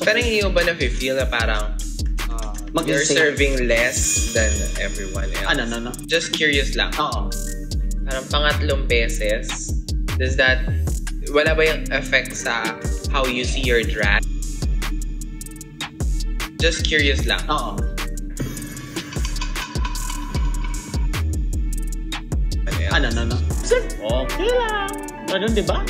Pero hindi mo ba na-feel na parang uh, you're mag-serving less than everyone else? Ano, ano, ano? Just curious lang. Oo. Parang pangatlong beses, does that, wala ba yung effect sa how you see your drag? Just curious lang. Oo. Ano yan? Ano, ano, ano? Okay lang. Ganun, di ba?